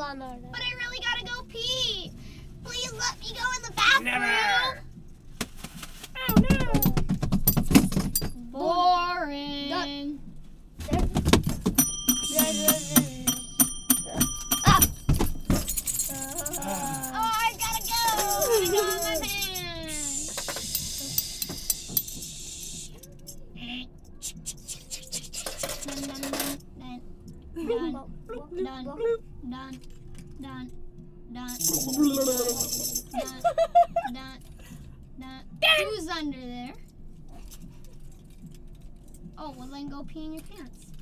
on our But I really gotta go pee. Please let me go in the bathroom. Never. Oh no. Boring. Ah. Oh, I gotta go. I got my pants. Who's under there? Oh, well then go pee in your pants.